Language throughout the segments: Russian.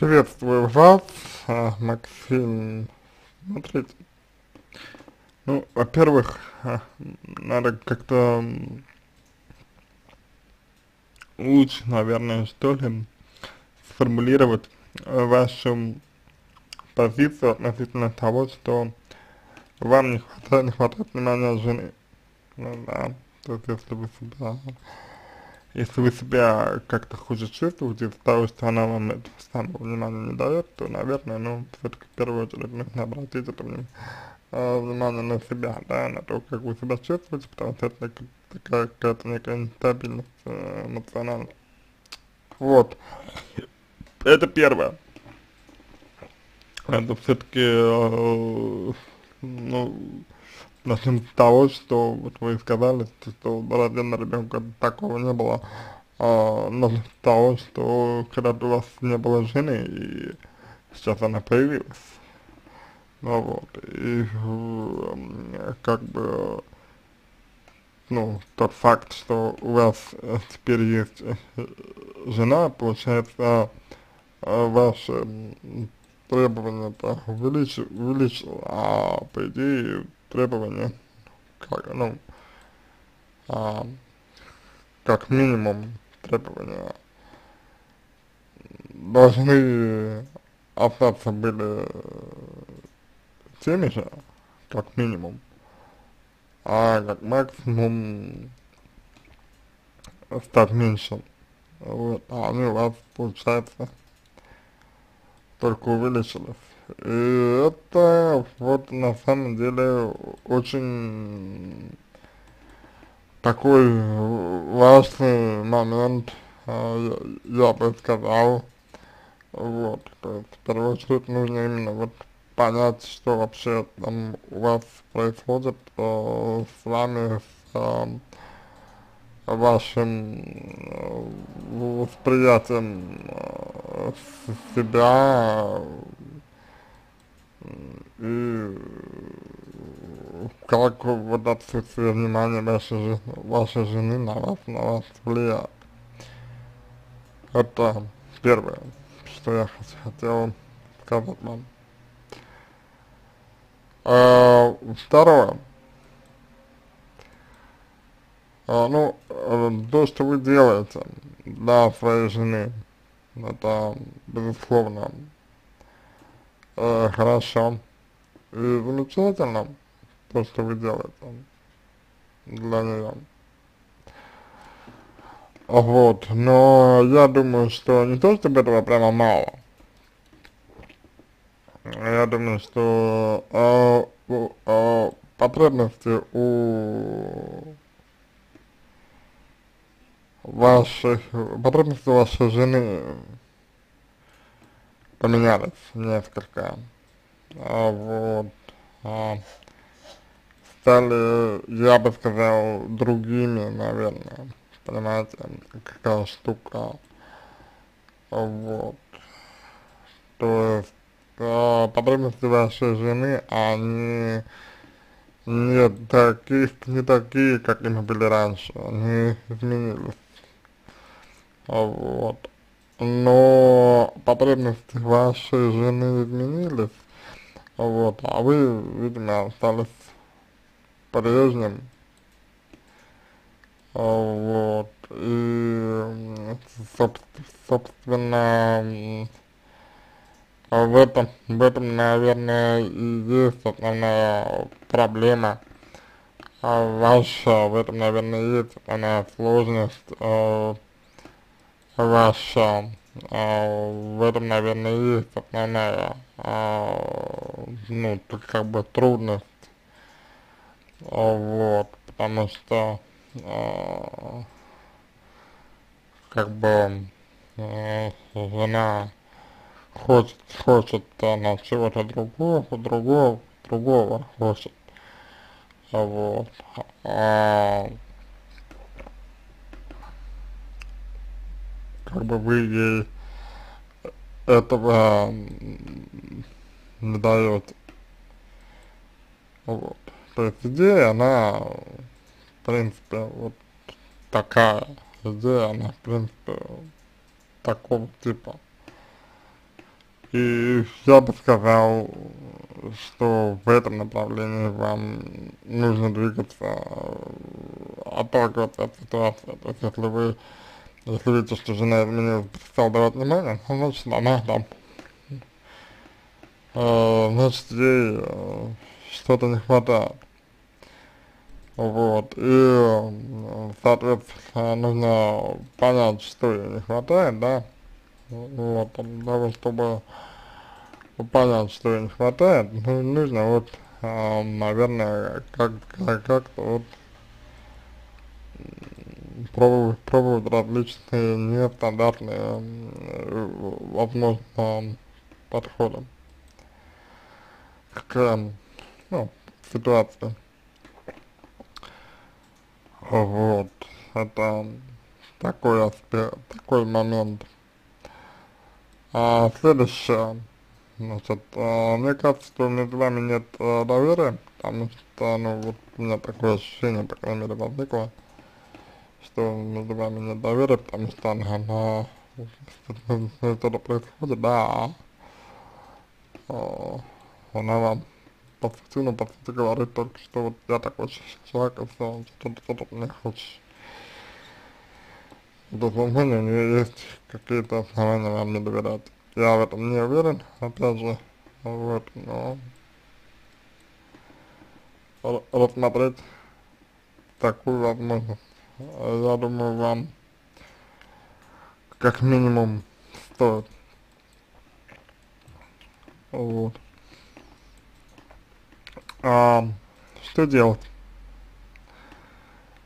Приветствую вас, а, Максим. Смотрите, ну, во-первых, а, надо как-то лучше, наверное, что ли, сформулировать вашу позицию относительно того, что вам не хватает, не хватает внимания жены. Ну да, то есть если вы себя, если вы себя как-то хуже чувствуете из-за того, что она вам это самого внимания не дает, то, наверное, ну, все-таки в первую очередь нужно обратить это э, внимание на себя, да, на то, как вы себя чувствуете, потому что это какая-то некая нестабильность э, эмоциональная. Вот. Это первое. Это все-таки, э, ну, начнем с того, что вот вы сказали, что рождения ребенка такого не было, а, начнем с того, что когда-то у вас не было жены, и сейчас она появилась. Ну вот, и э, как бы, ну, тот факт, что у вас теперь есть э, жена, получается, э, ваше требования-то увеличил, увеличил, а по идее требования, как, ну, а, как минимум требования должны остаться были теми же, как минимум, а как максимум стать меньше. Вот, а они у вас, получается, только увеличилось. И это вот на самом деле очень такой важный момент, э, я бы сказал, вот, то есть в первую очередь нужно именно вот понять, что вообще там у вас происходит э, с вами, с э, вашим э, восприятием э, себя и как вот отсутствие внимания вашей, вашей жены на вас, на вас влияет. Это первое, что я хотел сказать вам. А, второе. А, ну, э, то, что вы делаете для своей жены, это, безусловно, э, хорошо и замечательно, то, что вы делаете для нее. Вот, но я думаю, что не то, чтобы этого прямо мало. Я думаю, что э, э, потребности у ваших, потребности вашей жены поменялись несколько, а, вот, а, стали, я бы сказал, другими, наверное, понимаете, какая штука, вот, то есть а, потребности вашей жены, они не такие, не такие, как они были раньше, они изменились. Вот. Но потребности вашей жены изменились, вот, а вы, видимо, остались прежним. Вот. И, собственно, в этом, в этом, наверное, и есть основная проблема ваша, в этом, наверное, есть основная сложность ваша, а, в этом, наверное, есть основная, а, ну, тут как бы трудность, а, вот, потому что, а, как бы, а, жена хочет, хочет она чего-то другого, другого, другого хочет, вот, а, как бы вы ей этого не даете. Вот. То есть идея, она, в принципе, вот такая идея, она, в принципе, такого типа. И я бы сказал, что в этом направлении вам нужно двигаться, отталкиваться от ситуации. То есть, если вы, если видите, что жена изменилась, стал давать внимание, значит, она там, э, значит, ей э, что-то не хватает. Вот, и, соответственно, нужно понять, что ей не хватает, да, вот, для того, чтобы понять, что ей не хватает, ну, нужно вот, э, наверное, как-то как, как вот пробовать, пробовать различные нестандартные, возможно, подходы к, ну, ситуации. Вот, это такой аспект, такой момент. А следующее, значит, а, мне кажется, что между вами нет а, доверия, потому что, ну, вот у меня такое ощущение, по крайней мере, возникло, что между вами нет доверия, потому что она, она что-то происходит, да, а, она вам по сути, ну, по сути говорит только, что вот я такой человек, и все, что-то, что-то мне хочешь. Безусловно, у нее есть какие-то основания вам не доверять. Я в этом не уверен, опять же, вот, но рассмотреть такую возможность, я думаю, вам как минимум стоит. Вот а, что делать?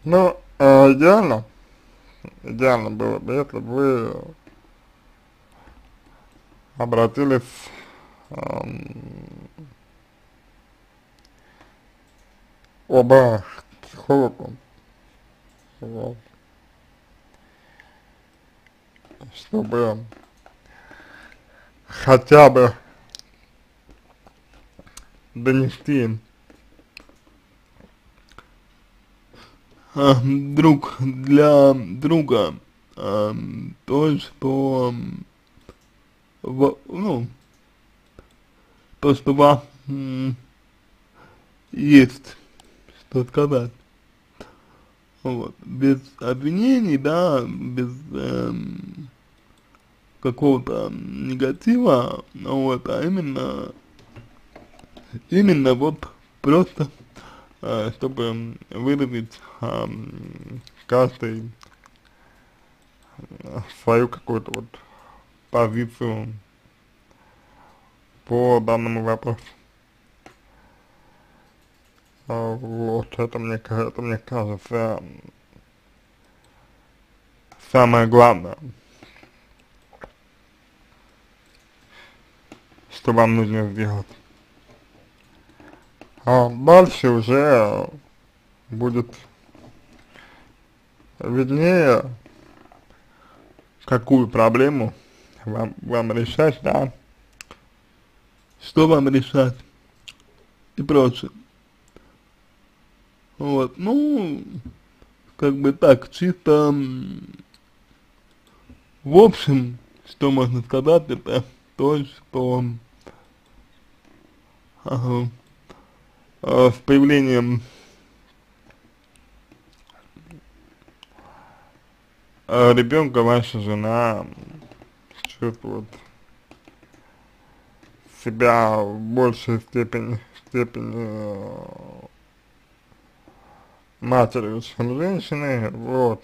Ну, а, идеально, идеально было бы, если бы вы обратились а, оба к психологу, вот, чтобы хотя бы донести. А, друг для друга а, то, что в, ну, то, что вам есть что сказать. Вот, без обвинений, да, без эм, какого-то негатива, вот, а именно Именно вот просто, э, чтобы выразить э, каждый свою какую-то вот позицию по данному вопросу. А, вот, это мне, это мне кажется самое главное, что вам нужно сделать? А дальше уже будет виднее, какую проблему вам, вам решать, да, что вам решать и прочее. Вот, ну, как бы так, чисто в общем, что можно сказать, это то, что ага, э, с появлением э, ребенка ваша жена чувствует себя в большей степени, степени э, матерью, чем женщиной, вот.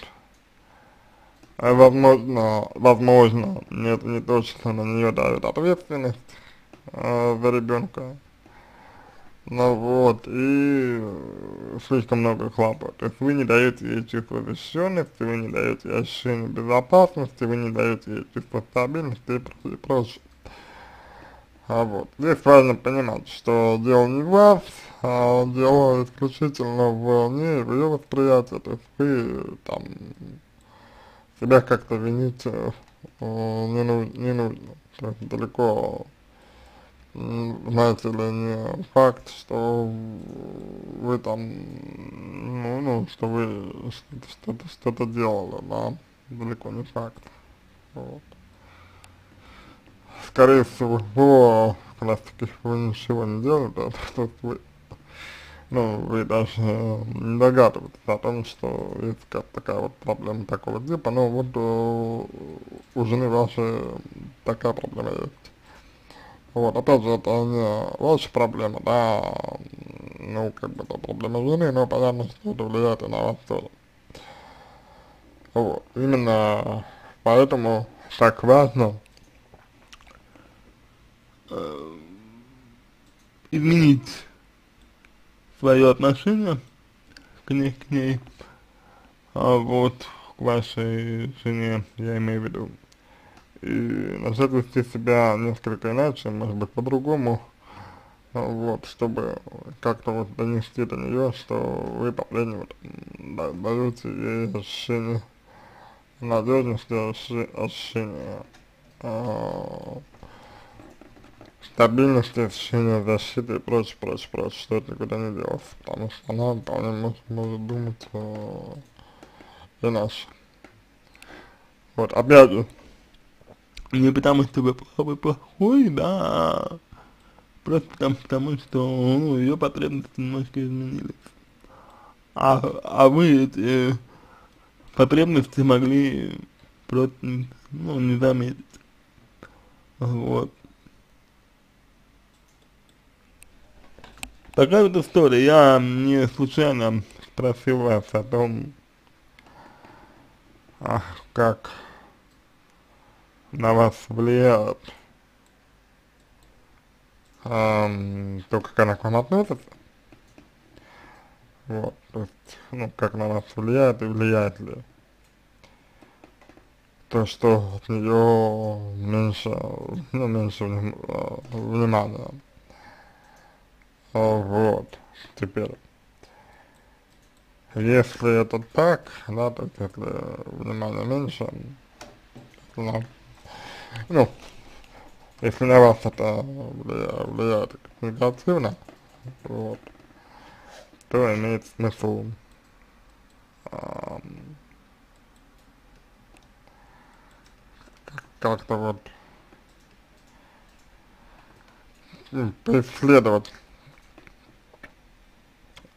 А возможно, возможно, нет, не точно на нее давит ответственность э, за ребенка. Ну вот, и слишком много хлопот. То есть вы не даете ей чувство защищенности, вы не даете ей ощущение безопасности, вы не даете ей чувство стабильности и прочее. А вот, здесь важно понимать, что дело не в вас, а дело исключительно в ней, в ее восприятии, то есть вы там себя как-то винить э, не, ну, не нужно, то есть далеко знаете ли, не факт, что вы там, ну, ну что вы что-то что, -то, делали, да, далеко не факт, вот. Скорее всего, как раз таки вы ничего не делаете, а то есть вы, ну, вы даже не догадываетесь о том, что есть как такая вот проблема такого типа, но вот у, у жены вашей такая проблема есть. Вот, опять же, это не ваша проблема, да, ну, как бы это проблема жены, но понятно, что это влияет и на вас тоже. Вот, именно поэтому так важно э, изменить свое отношение к ней, к ней, а вот к вашей жене, я имею в виду, и начать вести себя несколько иначе, может быть, по-другому, вот, чтобы как-то вот донести до нее, что вы по-прежнему даете ей ощущение надежности, ощущение э, стабильности, ощущение защиты и прочее, прочее, прочее, что это никуда не делось, потому что она вполне может, может думать э, иначе. Вот, опять же, не потому что вы плохой, плохой, да, просто потому, потому что ну, ее потребности немножко изменились. А, а вы эти потребности могли просто, ну, не заметить. Вот. Такая вот история. Я не случайно спросил вас о том, как на вас влияет эм, то, как она к вам относится. Вот, то есть, ну, как на вас влияет и влияет ли то, что от нее меньше, ну, меньше вним, э, внимания. Вот, теперь, если это так, да, то есть, если внимания меньше, ну, ну, если на вас это влияет, влияет негативно, вот, то имеет смысл эм, как-то вот преследовать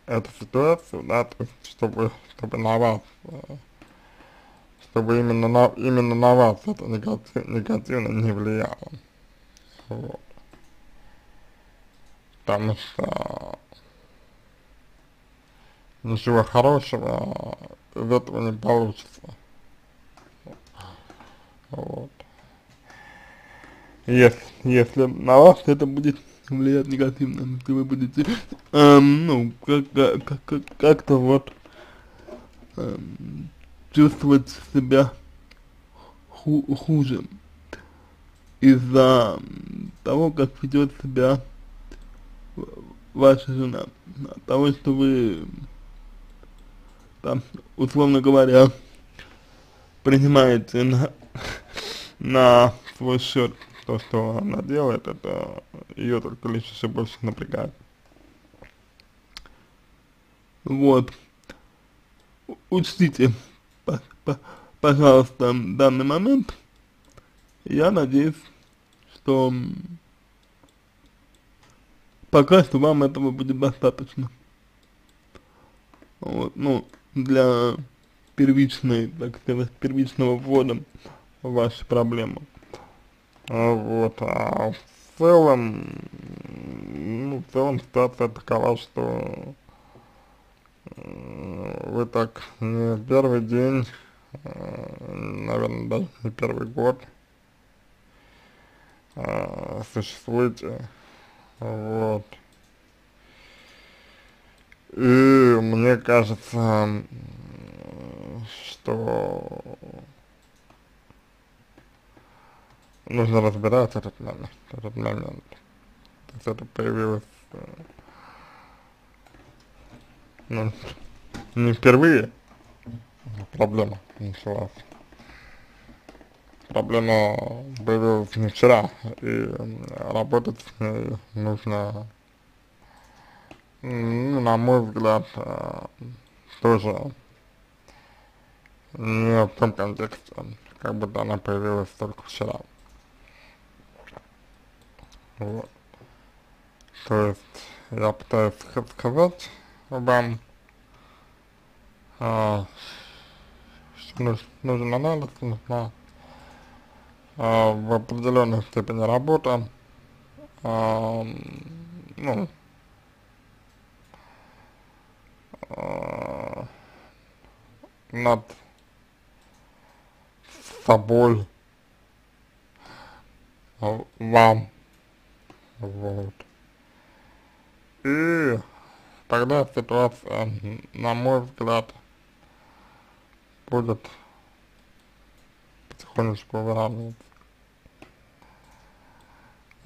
эту ситуацию, да, то есть, чтобы, чтобы на вас, э, чтобы именно на, именно на вас это негатив, негативно не влияло. Вот. Потому что ничего хорошего из этого не получится. Вот. Если, если на вас это будет влиять негативно, то вы будете, эм, ну, как-то как, как, как вот эм, чувствовать себя ху хуже. Из-за того, как ведет себя ваша жена, от того, что вы, там, условно говоря, принимаете на, на свой счет то, что она делает, это ее только лишь еще больше напрягает. Вот. Учтите, пожалуйста, данный момент. Я надеюсь, что пока что вам этого будет достаточно. Вот, ну, для первичной, так сказать, первичного ввода в ваши проблемы. А, вот, а в целом, ну, в целом ситуация такова, что вы так не первый день, а, наверное, даже не первый год а, существуете, вот. И мне кажется, что нужно разбираться этот момент, этот момент. То есть это появилось, э, ну, не впервые проблема началась. Проблема появилась не вчера, и работать с ней нужно, ну, на мой взгляд, э, тоже не в том контексте, как будто она появилась только вчера. Вот. То есть я пытаюсь сказать вам, а, что нужен, анализ, нужна а, в определенной степени работа, а, ну, а, над собой, вам, вот. И тогда ситуация, на мой взгляд, будет потихонечку выравниваться.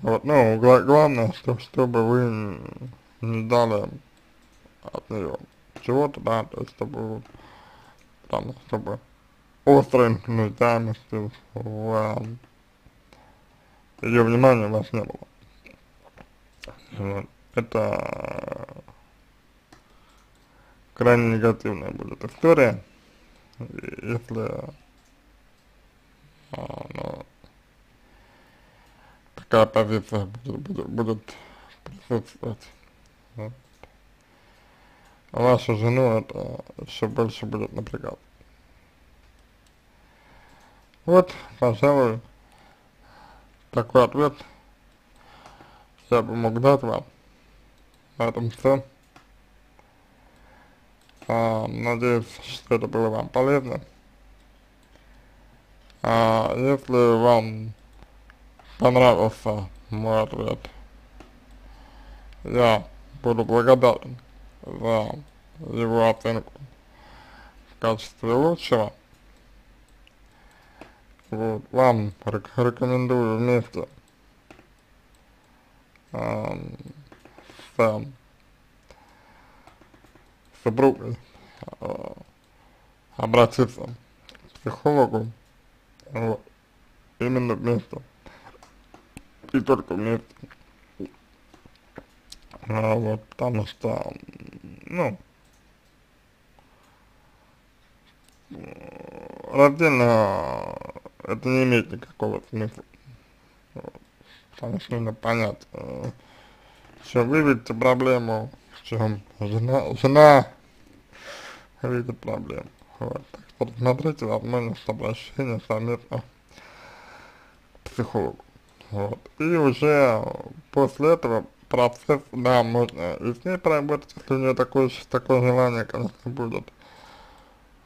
Вот, ну, гла главное, что, чтобы вы не дали от нее чего-то, да, то есть чтобы, там, чтобы острой нуждаемости в ее внимании у вас не было. Это крайне негативная будет история, если а, ну, такая позиция будет, будет, будет присутствовать. Вот. Вашу жену это еще больше будет напрягать. Вот, пожалуй, такой ответ я бы мог дать вам. На этом все. А, надеюсь, что это было вам полезно. А, если вам понравился мой ответ, я буду благодарен за его оценку в качестве лучшего. Вот, вам рекомендую вместе с супругой э, обратиться к психологу вот, именно вместе и только вместе а, вот, потому что, ну, раздельно это не имеет никакого смысла. Потому что э, в чем вы видите проблему, в чем жена, жена видит проблему. Вот. Так что рассмотрите возможность обращения совместно к психологу. Вот. И уже после этого процесс, да, можно и с ней поработать, если у нее такое, такое желание, конечно, будет.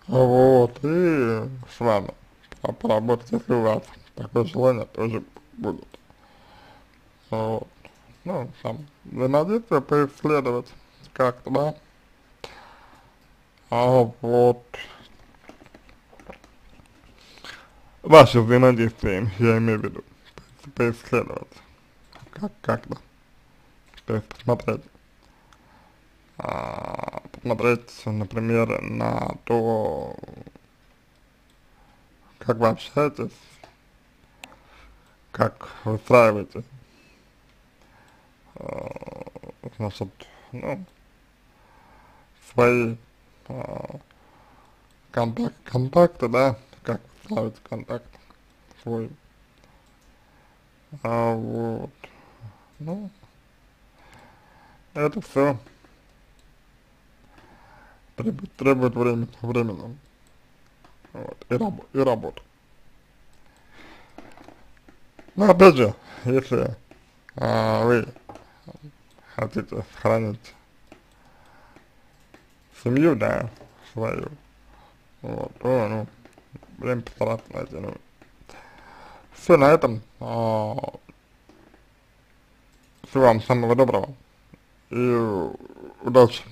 Вот, и с вами поработать, если у вас такое желание тоже будет. Вот. Ну, сам взаимодействие поисследовать как-то, да. А вот ваше взаимодействие, я имею в виду, поисследовать как как-то то есть посмотреть, а, посмотреть, например, на то, как вы общаетесь, как выстраиваете, значит, ну, свои а, контакт, контакты, да, как выстраивать контакт свой, а, вот, ну, это все требует, требует времени, времени. Вот, и, раб, и работы. Но опять же, если а, вы хотите сохранить семью, да, свою, вот, то, ну, время постараться найти, ну, все на этом, а, всего вам самого доброго и удачи.